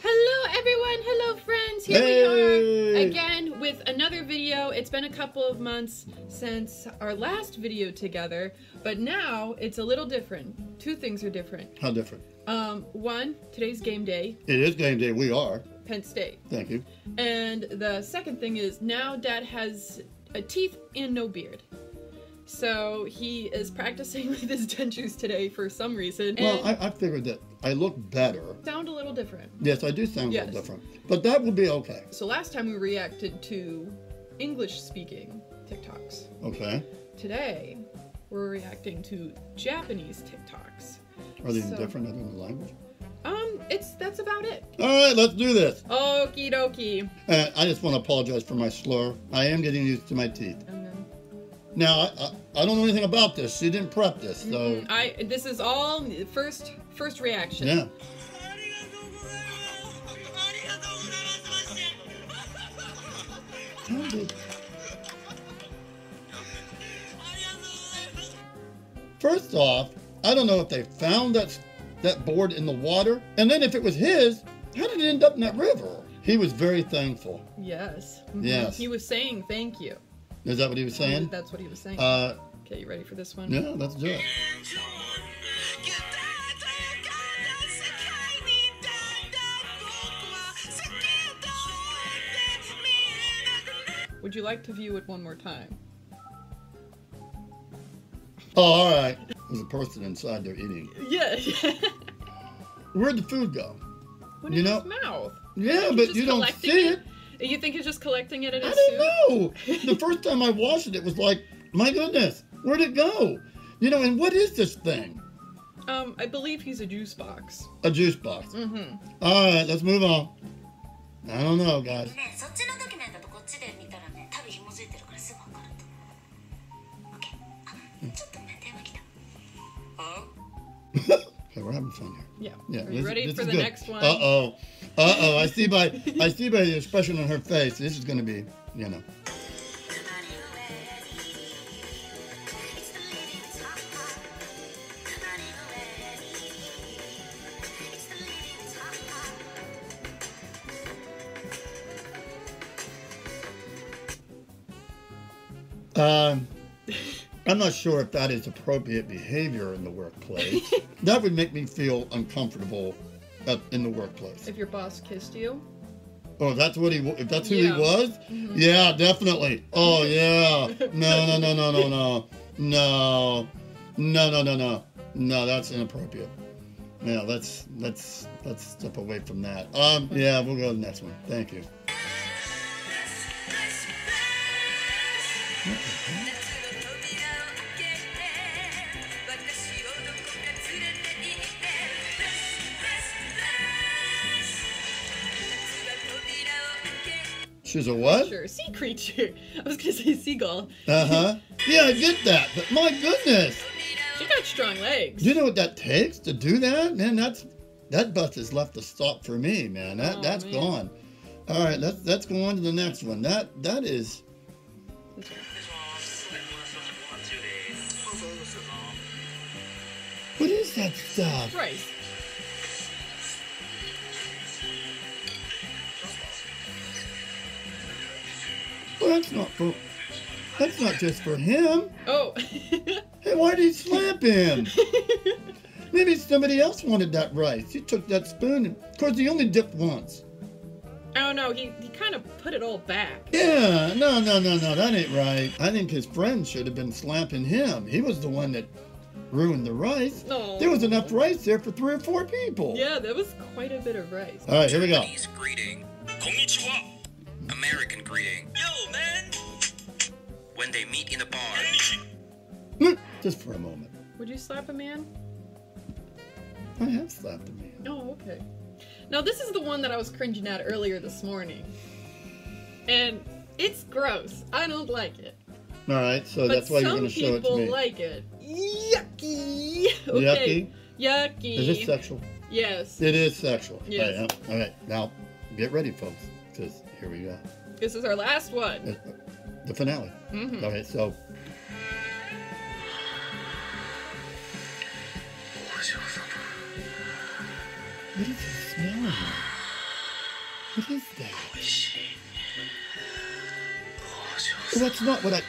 Hello everyone, hello friends, here we are again with another video. It's been a couple of months since our last video together, but now it's a little different. Two things are different. How different? Um, one, today's game day, It is game day. We are. Penn State. Thank you. And the second thing is now dad has a teeth and no beard. So he is practicing with his dentures today for some reason. Well, I, I figured that I look better. sound a little different. Yes, I do sound a little different. But that will be okay. So last time we reacted to English speaking TikToks. Okay. Today we're reacting to Japanese TikToks. Are they So- different other than the language? Um, it's that's about it. All right, let's do this. Okie dokie. Uh, I just want to apologize for my slur. I am getting used to my teeth. Now I, I, don't know anything about this. She didn't prep this, so mm -hmm. I this is all first first reaction. Yeah. First off, I don't know if they found that that board in the water, and then if it was his, how did it end up in that river? He was very thankful. Yes. Mm-hmm. Yes. He was saying thank you. Is that what he was saying? That's what he was saying. Uh, okay, you ready for this one? Yeah, let's do it. Would you like to view it one more time? Oh, all right. There's a person inside there eating. Yeah. Where'd the food go? You in know? his mouth. Yeah, but you don't see it. it. You think he's just collecting it in his I don't suit? know. the first time I watched it, it was like, my goodness, where'd it go? You know, and what is this thing? Um, I believe he's a juice box. A juice box. Mm-hmm. All right, let's move on. I don't know, guys. Okay we're having fun here. Yeah. Yeah, Are you this- ready this for the good. next one? Uh oh. Uh oh. I see by I see by the expression on her face. This is going to be, you know. Um, I'm not sure if that is appropriate behavior in the workplace. that would make me feel uncomfortable up in the workplace. If your boss kissed you. Oh, that's what he. If that's who Yeah. he was, yeah, definitely. Oh yeah. No, no, no, no, no, no, no, no, no, no, no, no. That's inappropriate. Yeah, let's let's let's step away from that. Um, yeah, we'll go to the next one. Thank you. 夏 She's a what? Sure, sea creature. I was gonna say seagull. Uh huh. Yeah, I get that, but my goodness, She got strong legs. you know what that takes to do that? Man, that's that bus has left a stop for me, man. That Oh, that's man. gone. All right, let's let's go on to the next one. That that is what is that stuff? Rice. That's not for. That's not just for him. Oh. Hey, why did he slap him? Maybe somebody else wanted that rice. He took that spoon. And, of course, he only dipped once. oh no, he, he kind of put it all back. Yeah, no, no, no, no, that ain't right. I think his friend should have been slapping him. He was the one that ruined the rice. No. There was enough rice there for three or four people. Yeah, that was quite a bit of rice. All right, here we go. Japanese greeting. Konnichiwa. American greeting. Yo, man! When they meet in a bar. Just for a moment. Would you slap a man? I have slapped a man. Oh, okay. Now this is the one that I was cringing at earlier this morning. And it's gross. I don't like it. All right, so But that's why you're going to show it to me. Some people like it. Yucky. Okay. Yucky? Yucky. Is this sexual? Yes. It is sexual. Yes. All right, all right. now get ready, folks, because here we go. This is our last one. The, the finale. Mhm. Okay, so What is it smelling? What is that? Well, that's not what I.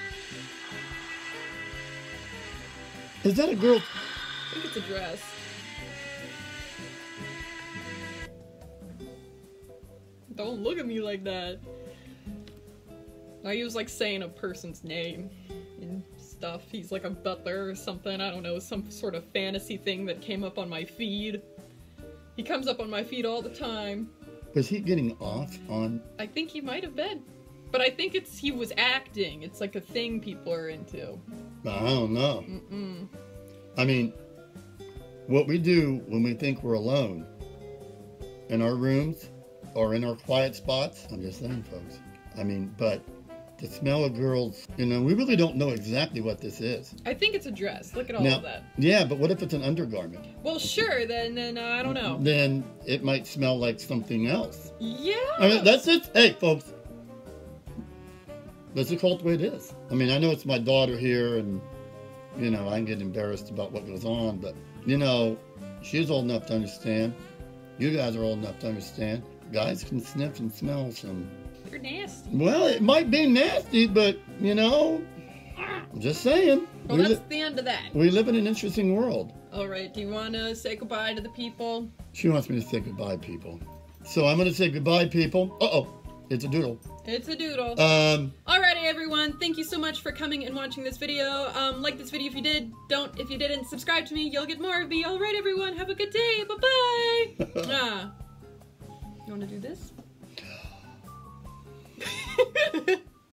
Is that a girl? I think it's a dress. Don't look at me like that. Now he was like saying a person's name and stuff. He's like a butler or something. I don't know, some sort of fantasy thing that came up on my feed. He comes up on my feed all the time. Was he getting off on? I think he might have been. But I think it's he was acting. It's like a thing people are into. I don't know. Mm-mm. I mean, what we do when we think we're alone in our rooms or in our quiet spots, I'm just saying, folks. I mean, but the smell of girls, you know, we really don't know exactly what this is. I think it's a dress. Look at all Now- of that. Yeah, but what if it's an undergarment? Well, sure. Then, then uh, I don't know. Then it might smell like something else. Yeah. I mean, that's it. Hey, folks. That's the cult way it is. I mean, I know it's my daughter here, and you know, I can get embarrassed about what goes on, but you know, she's old enough to understand. You guys are old enough to understand. Guys can sniff and smell some. They're nasty. Well, it might be nasty, but you know, I'm just saying. Well, we, that's the end of that. we live in an interesting world. All right. Do you want to say goodbye to the people? She wants me to say goodbye, people. So I'm going to say goodbye, people. Uh oh, it's a doodle. It's a doodle. Um, Alrighty, everyone. Thank you so much for coming and watching this video. Um, like this video if you did. Don't if you didn't. Subscribe to me. You'll get more of me. All right, everyone. Have a good day. Bye bye. ah. You want to do this?